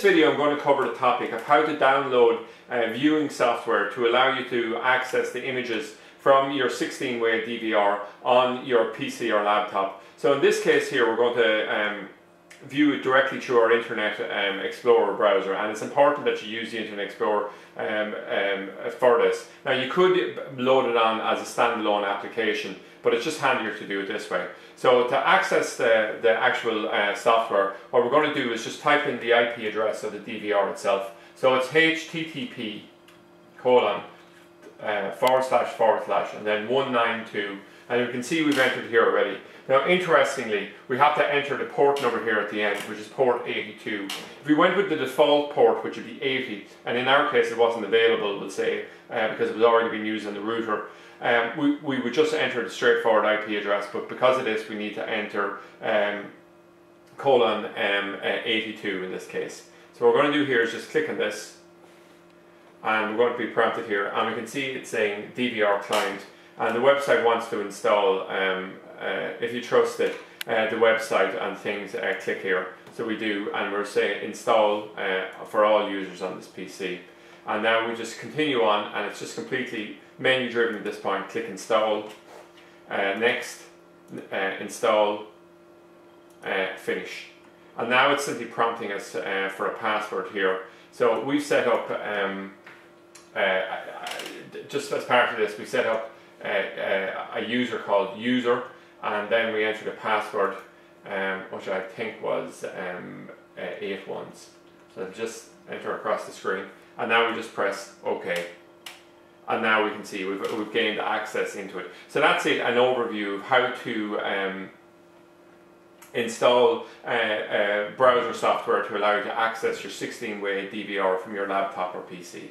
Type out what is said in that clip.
this video I'm going to cover the topic of how to download uh, viewing software to allow you to access the images from your 16-way DVR on your PC or laptop. So in this case here we're going to um, view it directly through our Internet um, Explorer browser and it's important that you use the Internet Explorer um, um, for this. Now you could load it on as a standalone application but it's just handier to do it this way. So to access the, the actual uh, software what we're going to do is just type in the IP address of the DVR itself. So it's HTTP colon uh, forward slash forward slash and then 192 and you can see we've entered here already. Now interestingly we have to enter the port number here at the end which is port 82. If we went with the default port which would be 80 and in our case it wasn't available we'll say uh, because it was already being used on the router um, we, we would just enter the straightforward IP address but because of this we need to enter um, colon um, uh, 82 in this case. So what we're going to do here is just click on this and we're going to be prompted here and we can see it's saying DVR client and the website wants to install um, uh, if you trust it uh, the website and things uh, click here so we do and we're saying install uh, for all users on this PC and now we just continue on and it's just completely menu driven at this point. Click install uh, next uh, install finish. And now it's simply prompting us for a password here. So we've set up um, just as part of this, we set up a, user called user, and then we entered a password, um, which I think was um, uh, eight ones. So just enter across the screen, and now we just press OK. And now we can see we've, we've gained access into it. So that's it, an overview of how to um, install uh, uh, browser software to allow you to access your 16-way DVR from your laptop or PC.